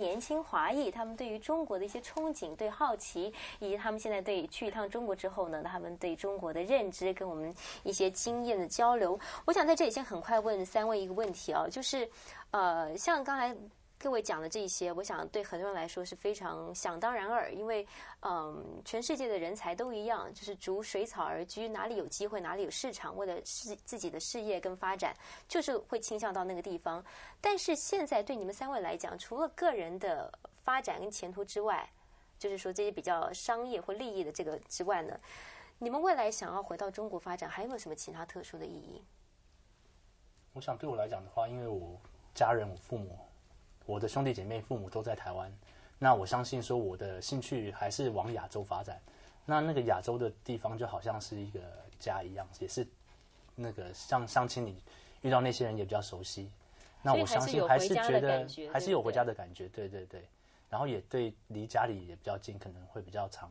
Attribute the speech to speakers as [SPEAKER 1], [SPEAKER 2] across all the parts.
[SPEAKER 1] 年轻华裔，他们对于中国的一些憧憬、对好奇，以及他们现在对去一趟中国之后呢，他们对中国的认知跟我们一些经验的交流。我想在这里先很快问三位一个问题啊，就是呃，像刚才。各位讲的这些，我想对很多人来说是非常想当然耳，因为嗯，全世界的人才都一样，就是逐水草而居，哪里有机会，哪里有市场，为了事自己的事业跟发展，就是会倾向到那个地方。但是现在对你们三位来讲，除了个人的发展跟前途之外，就是说这些比较商业或利益的这个之外呢，你们未来想要回到中国发展，还有没有什么其他特殊的意义？
[SPEAKER 2] 我想对我来讲的话，因为我家人，我父母。我的兄弟姐妹、父母都在台湾，那我相信说我的兴趣还是往亚洲发展。那那个亚洲的地方就好像是一个家一样，也是那个像相亲你遇到那些人也比较熟悉。那我相信还是觉得还是有回家的感觉，对对对。然后也对离家里也比较近，可能会比较常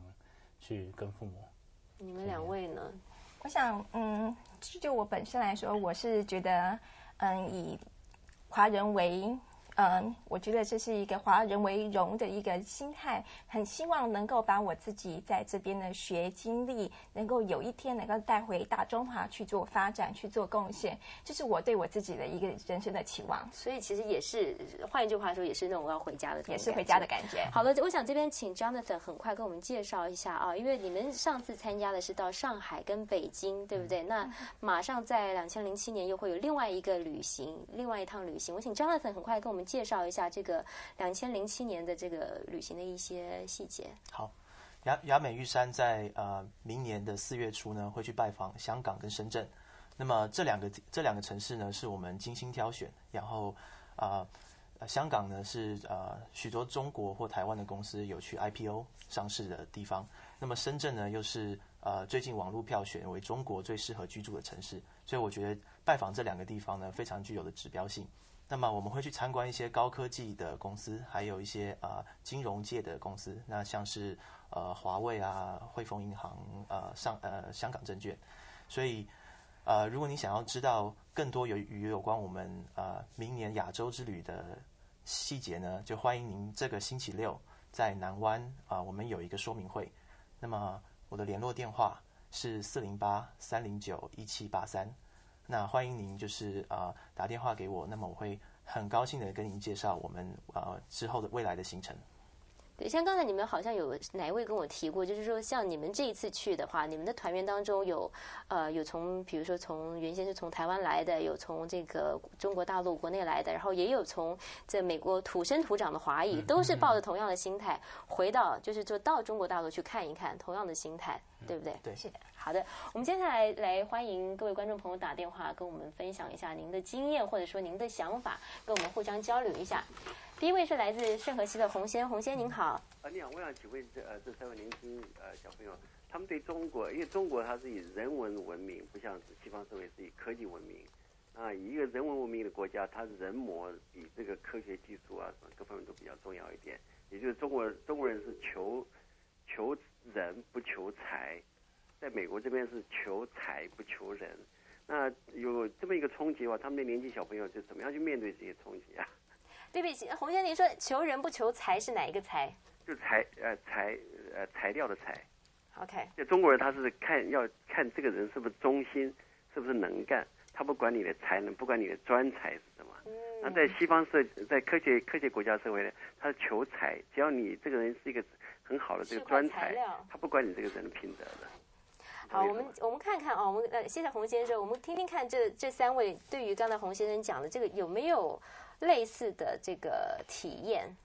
[SPEAKER 2] 去跟父母。
[SPEAKER 1] 你们两位呢？
[SPEAKER 3] 我想，嗯，就我本身来说，我是觉得，嗯，以华人为。嗯，我觉得这是一个华人为荣的一个心态，很希望能够把我自己在这边的学经历，能够有一天能够带回大中华去做发展、去做贡献，这是我对我自己的一个人生的期望。
[SPEAKER 1] 所以其实也是，换一句话说，也是那种要回家的，
[SPEAKER 3] 也是回家的感觉。
[SPEAKER 1] 好了，我想这边请 Jonathan 很快跟我们介绍一下啊，因为你们上次参加的是到上海跟北京，对不对？那马上在两千零七年又会有另外一个旅行，另外一趟旅行。我请 Jonathan 很快跟我们。介绍一下这个两千零七年的这个旅行的一些细节。
[SPEAKER 4] 好，雅雅美玉山在呃明年的四月初呢会去拜访香港跟深圳。那么这两个这两个城市呢是我们精心挑选，然后啊香港呢是呃许多中国或台湾的公司有去 IPO 上市的地方。那么深圳呢又是呃最近网络票选为中国最适合居住的城市，所以我觉得拜访这两个地方呢非常具有的指标性。那么我们会去参观一些高科技的公司，还有一些呃金融界的公司，那像是呃华为啊、汇丰银行、呃上呃香港证券。所以呃如果你想要知道更多有与有关我们呃明年亚洲之旅的细节呢，就欢迎您这个星期六在南湾啊，我们有一个说明会。那么我的联络电话是四零八三零九一七八三。那欢迎您，就是啊打电话给我，那么我会很高兴的跟您介绍我们呃之后的未来的行程。
[SPEAKER 1] 对，像刚才你们好像有哪一位跟我提过，就是说像你们这一次去的话，你们的团员当中有呃有从比如说从原先是从台湾来的，有从这个中国大陆国内来的，然后也有从在美国土生土长的华裔，都是抱着同样的心态回到就是就到中国大陆去看一看，同样的心态，对不对？
[SPEAKER 4] 对，
[SPEAKER 3] 是的。
[SPEAKER 1] 好的，我们接下来来欢迎各位观众朋友打电话跟我们分享一下您的经验，或者说您的想法，跟我们互相交流一下。第一位是来自圣河西的洪先，洪先您好。
[SPEAKER 5] 啊，你好，我想请问这呃这三位年轻呃小朋友，他们对中国，因为中国它是以人文闻名，不像西方社会是以科技闻名。啊，一个人文文明的国家，它人模比这个科学技术啊什么各方面都比较重要一点。也就是中国中国人是求求人不求财，在美国这边是求财不求人。那有这么一个冲击的话，他们的年轻小朋友就怎么样去面对这些冲击啊？
[SPEAKER 1] 对不起，洪先生，您说求人不求财是哪一个财？
[SPEAKER 5] 就材呃材呃材料的材。
[SPEAKER 1] OK。
[SPEAKER 5] 就中国人他是看要看这个人是不是忠心，是不是能干，他不管你的才能，不管你的专才是什么。嗯。那在西方社，在科学科学国家社会呢，他是求财，只要你这个人是一个很好的这个专才，他不管你这个人的品德的。
[SPEAKER 1] 好，我们我们看看啊，我们呃谢谢洪先生，我们听听看这这三位对于刚才洪先生讲的这个有没有。类似的这个体验，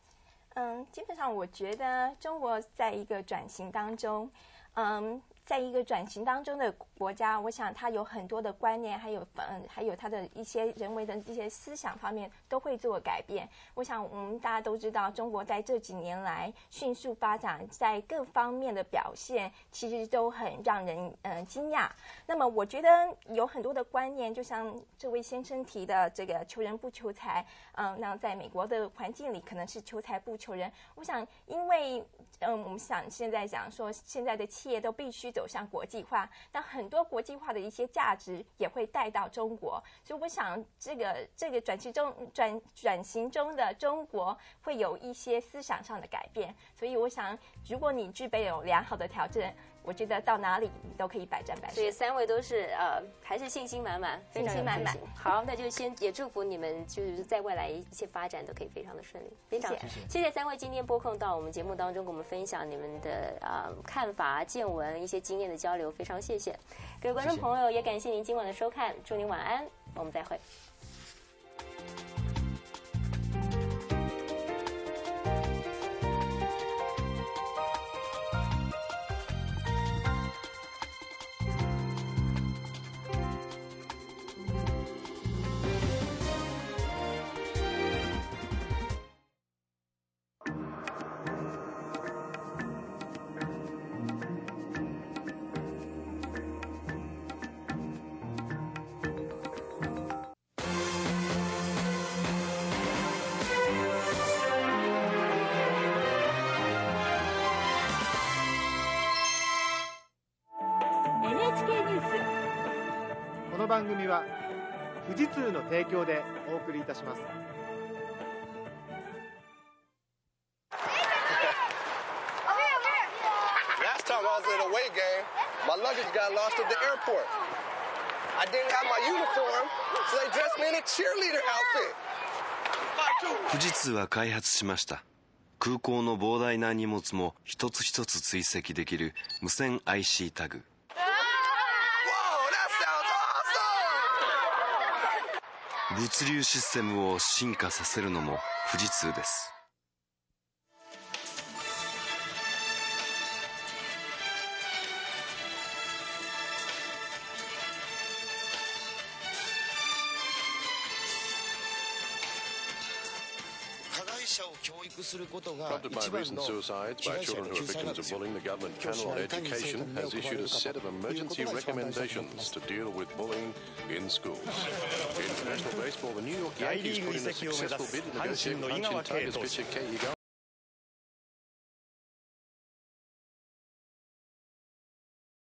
[SPEAKER 3] 嗯，基本上我觉得中国在一个转型当中，嗯。在一个转型当中的国家，我想它有很多的观念，还有嗯，还有它的一些人为的一些思想方面都会做改变。我想我们大家都知道，中国在这几年来迅速发展，在各方面的表现其实都很让人嗯惊讶。那么我觉得有很多的观念，就像这位先生提的这个“求人不求财”，嗯，那在美国的环境里可能是“求财不求人”。我想，因为嗯，我们想现在讲说，现在的企业都必须。走向国际化，那很多国际化的一些价值也会带到中国，所以我想这个这个转型中转转型中的中国会有一些思想上的改变，所以我想如果你具备有良好的条件。我觉得到哪里你都可以百战百胜。
[SPEAKER 1] 所以三位都是呃，还是信心满满，
[SPEAKER 3] 信心满满。
[SPEAKER 1] 好，那就先也祝福你们，就是在未来一切发展都可以非常的顺利。非常谢谢三位今天播控到我们节目当中，跟我们分享你们的呃看法、见闻、一些经验的交流，非常谢谢各位观众朋友，也感谢您今晚的收看，祝您晚安，我们再会。
[SPEAKER 6] 番組は富士通の提供でお送りいたします
[SPEAKER 7] Last time I was at a away game, my luggage got lost at the airport. I didn't have my uniform, so they dressed me in a cheerleader outfit. 富士通は開発しました。空港の膨大な荷物も一つ一つ追跡できる無線 IC タグ。物流システムを進化させるのも富士通です。することが一番の被害者の救済なんですよ。教師がいかに生徒に目を配るのかということが一番大事だと思います。大リーグ移籍を目指す阪神の井川圭投手。